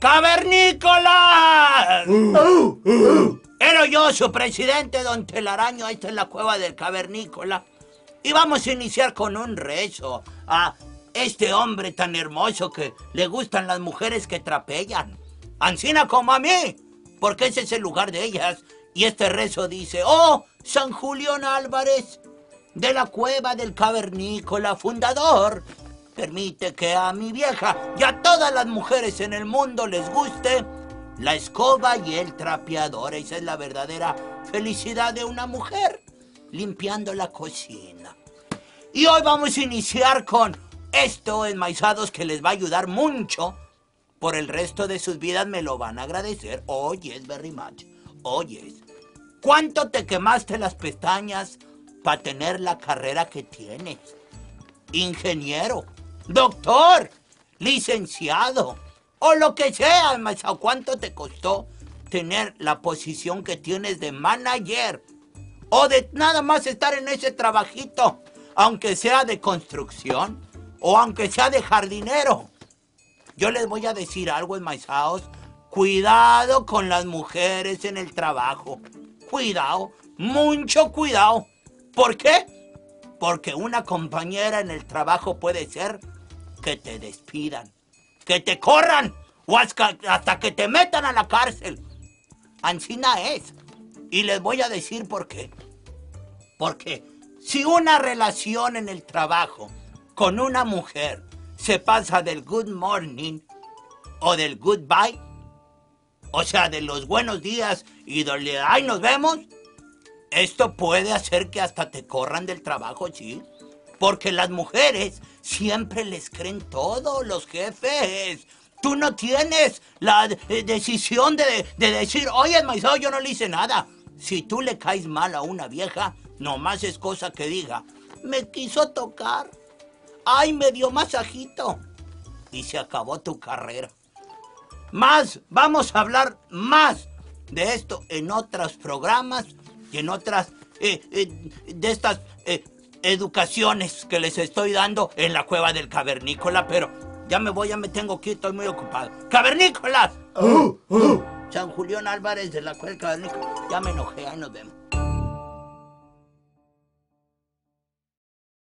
¡Cavernícolas! Era yo, su presidente, don Telaraño. Esta es la cueva del cavernícola. Y vamos a iniciar con un rezo a este hombre tan hermoso que le gustan las mujeres que trapellan. Ancina como a mí, porque ese es el lugar de ellas. Y este rezo dice, oh, San Julián Álvarez, de la cueva del cavernícola fundador, permite que a mi vieja y a todas las mujeres en el mundo les guste la escoba y el trapeador. Esa es la verdadera felicidad de una mujer, limpiando la cocina. Y hoy vamos a iniciar con esto, enmaizados, que les va a ayudar mucho. Por el resto de sus vidas me lo van a agradecer. Oyes, very much. Oyes. ¿Cuánto te quemaste las pestañas para tener la carrera que tienes? Ingeniero, doctor, licenciado, o lo que sea, enmaizado. ¿Cuánto te costó tener la posición que tienes de manager? O de nada más estar en ese trabajito, aunque sea de construcción o aunque sea de jardinero. Yo les voy a decir algo, enmaizados. Cuidado con las mujeres en el trabajo. Cuidado, mucho cuidado. ¿Por qué? Porque una compañera en el trabajo puede ser que te despidan, que te corran o hasta, que te metan a la cárcel. Ancina es. Y les voy a decir por qué. Porque si una relación en el trabajo con una mujer se pasa del good morning o del goodbye, o sea, de los buenos días y de ay nos vemos, esto puede hacer que hasta te corran del trabajo, sí. Porque las mujeres siempre les creen todo, los jefes. Tú no tienes la decisión de, decir, oye, maizado, yo no le hice nada. Si tú le caes mal a una vieja, nomás es cosa que diga, me quiso tocar. ¡Ay, me dio masajito! Y se acabó tu carrera. Más, vamos a hablar más de esto en otros programas y en otras eh, eh, de estas eh, educaciones que les estoy dando en la cueva del cavernícola, pero ya me voy, ya me tengo que estoy muy ocupado. ¡Cavernícolas! Oh, oh. San Julián Álvarez de la cueva del cavernícola. Ya me enojé, ahí nos vemos.